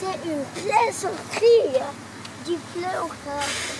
C'est une plaisanterie du fleur.